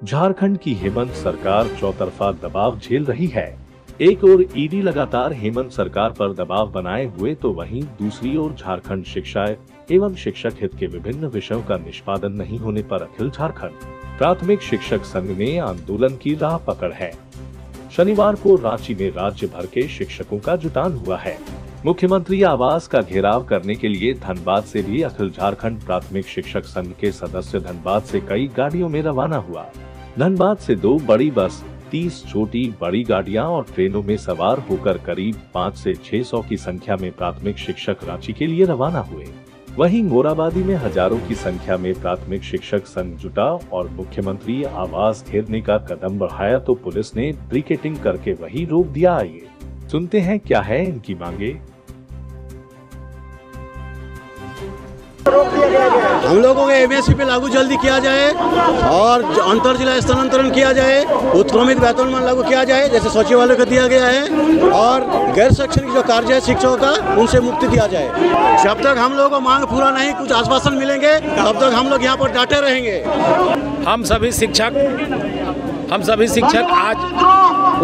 झारखंड की हेमंत सरकार चौतरफा दबाव झेल रही है। एक ओर ईडी लगातार हेमंत सरकार पर दबाव बनाए हुए तो वहीं दूसरी ओर झारखंड शिक्षा एवं शिक्षक हित के विभिन्न विषयों का निष्पादन नहीं होने पर अखिल झारखंड प्राथमिक शिक्षक संघ ने आंदोलन की राह पकड़ है। शनिवार को रांची में राज्य भर के शिक्षकों का जुटान हुआ है। मुख्यमंत्री आवास का घेराव करने के लिए धनबाद से भी अखिल झारखंड प्राथमिक शिक्षक संघ के सदस्य धनबाद से कई गाड़ियों में रवाना हुआ। धनबाद से दो बड़ी बस, तीस छोटी बड़ी गाड़ियाँ और ट्रेनों में सवार होकर करीब पाँच से 600 की संख्या में प्राथमिक शिक्षक रांची के लिए रवाना हुए। वहीं मोराबादी में हज़ारों की संख्या में प्राथमिक शिक्षक संघ जुटा और मुख्यमंत्री आवास घेरने का कदम बढ़ाया तो पुलिस ने ब्रिकेटिंग करके वही रोक दिया आइए। सुनते हैं क्या है इनकी मांगे। हम लोगों को एमएसपी पे लागू जल्दी किया जाए और अंतर जिला स्थानांतरण किया जाए, उत्क्रमित वेतनमान लागू किया जाए, जैसे सचिवालय को दिया गया है, और गैर शैक्षणिक जो कार्य है शिक्षकों का, उनसे मुक्ति दिया जाए। जब तक हम लोगों को मांग पूरा नहीं, कुछ आश्वासन मिलेंगे, तब तक हम लोग यहाँ पर डाटे रहेंगे। हम सभी शिक्षक हम सभी शिक्षक आज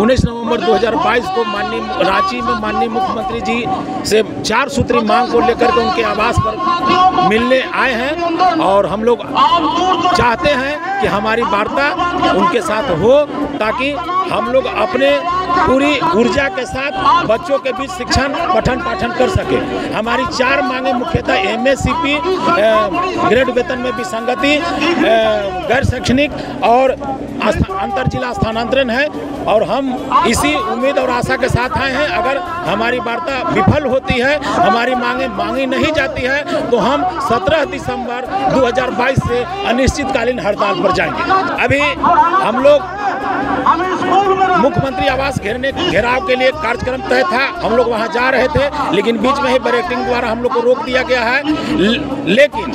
19 नवंबर 2022 को माननीय रांची में माननीय मुख्यमंत्री जी से चार सूत्री मांग को लेकर के उनके आवास पर मिलने आए हैं और हम लोग चाहते हैं कि हमारी वार्ता उनके साथ हो ताकि हम लोग अपने पूरी ऊर्जा के साथ बच्चों के बीच शिक्षण पठन पाठन कर सके। हमारी चार मांगे मुख्यतः M S C P grade वेतन में विसंगति गैर शैक्षणिक और अंतर जिला स्थानांतरण है और हम इसी उम्मीद और आशा के साथ आए हैं, अगर हमारी वार्ता विफल होती है, हमारी मांगे मांगी नहीं जाती है तो हम 17 दिसंबर 2022 से अनिश्चितकालीन हड़ताल पर जाएँगे। अभी हम लोग मुख्यमंत्री आवास घेरने, घेराव के लिए कार्यक्रम तय था। हम लोग वहाँ जा रहे थे, लेकिन बीच में ही ब्रेकिंग द्वारा हम लोग को रोक दिया गया है। लेकिन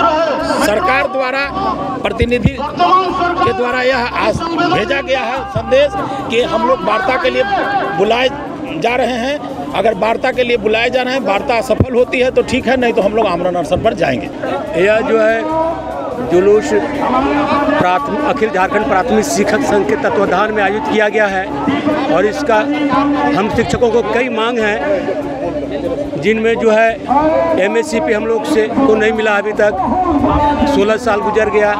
सरकार द्वारा, प्रतिनिधि के द्वारा यह भेजा गया है संदेश कि हम लोग वार्ता के लिए बुलाए जा रहे हैं। अगर वार्ता के लिए बुलाए जा रहे हैं, वार्ता सफल होती है तो ठीक है, नहीं तो हम लोग आमरण अनशन पर जाएँगे। यह जो है, जुलूस प्राथमिक अखिल झारखंड प्राथमिक शिक्षक संघ के तत्वाधान में आयोजित किया गया है और इसका हम शिक्षकों को कई मांग हैं, जिनमें जो है एमएससीपी हम लोग से को नहीं मिला अभी तक। 16 साल गुजर गया।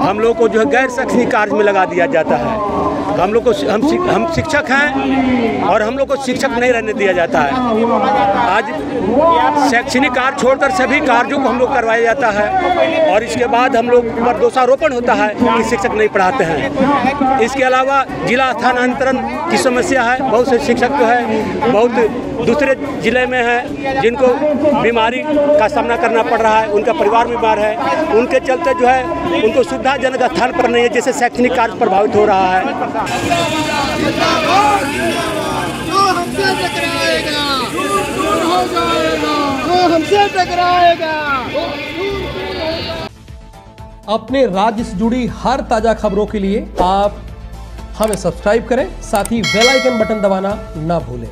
हम लोग को जो है गैर शैक्षणिक कार्य में लगा दिया जाता है। हम लोग को हम हम शिक्षक हैं और हम लोग को शिक्षक नहीं रहने दिया जाता है। आज शैक्षणिक कार्य छोड़कर सभी कार्यों को हम लोग करवाया जाता है और इसके बाद हम लोग पर दोषारोपण होता है कि शिक्षक नहीं पढ़ाते हैं। इसके अलावा जिला स्थानांतरण की समस्या है, बहुत से शिक्षक जो है, बहुत दूसरे ज़िले में हैं जिनको बीमारी का सामना करना पड़ रहा है, उनका परिवार बीमार है, उनके चलते जो है, उनको सुविधाजनक स्थान पर नहीं है जैसे शैक्षणिक कार्य प्रभावित हो रहा है। हमसे टकराएगा अपने राज्य से जुड़ी हर ताज़ा खबरों के लिए आप हमें सब्सक्राइब करें, साथ ही बेल आइकन बटन दबाना ना भूलें।